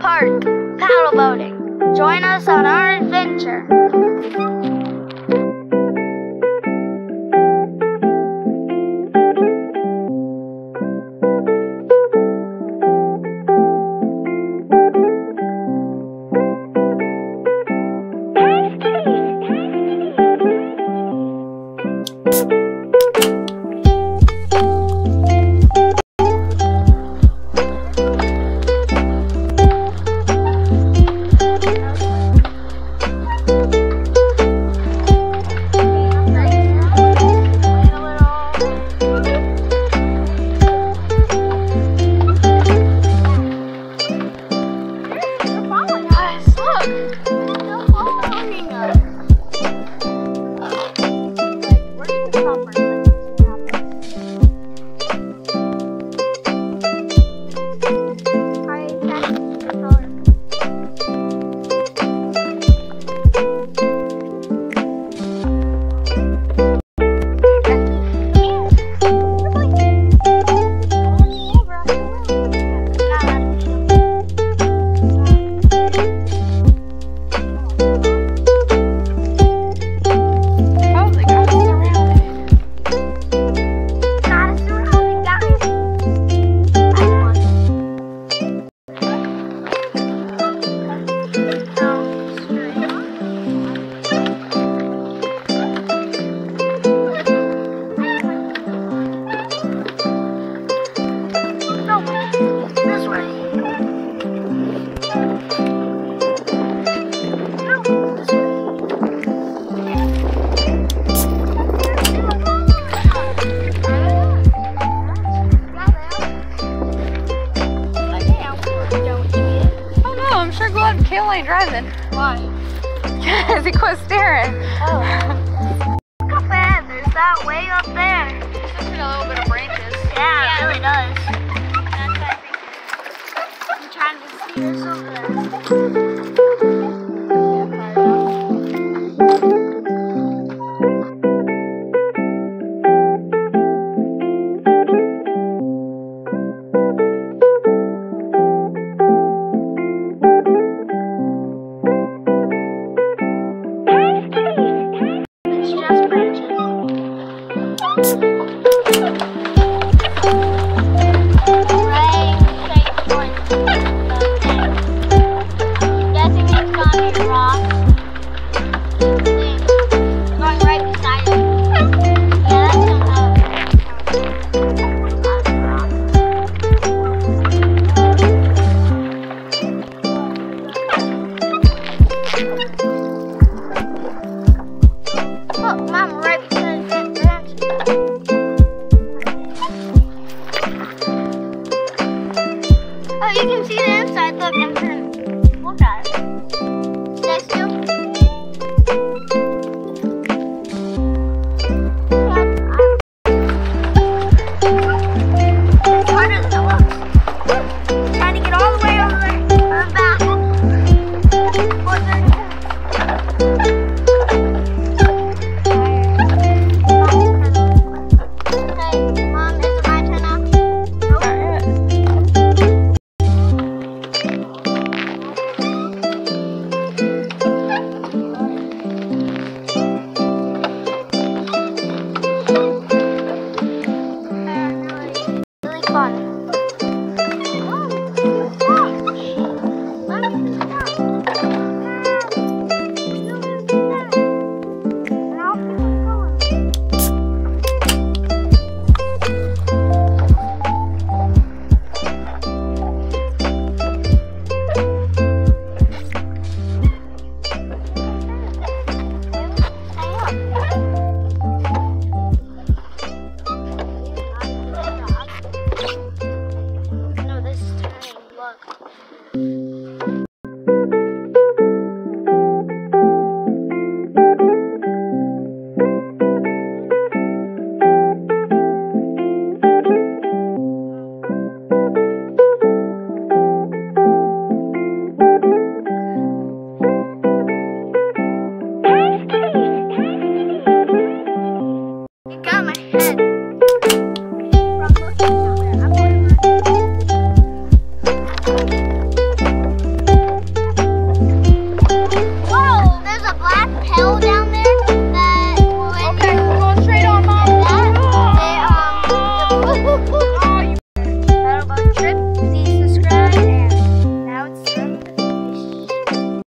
Park paddle boating. Join us on our adventure. Kayla ain't driving. Why? Because he quit staring. Oh. Look up ahead. There's that way up there. Just a little bit of branches. Yeah, it really does. I'm trying to see this over Facebook.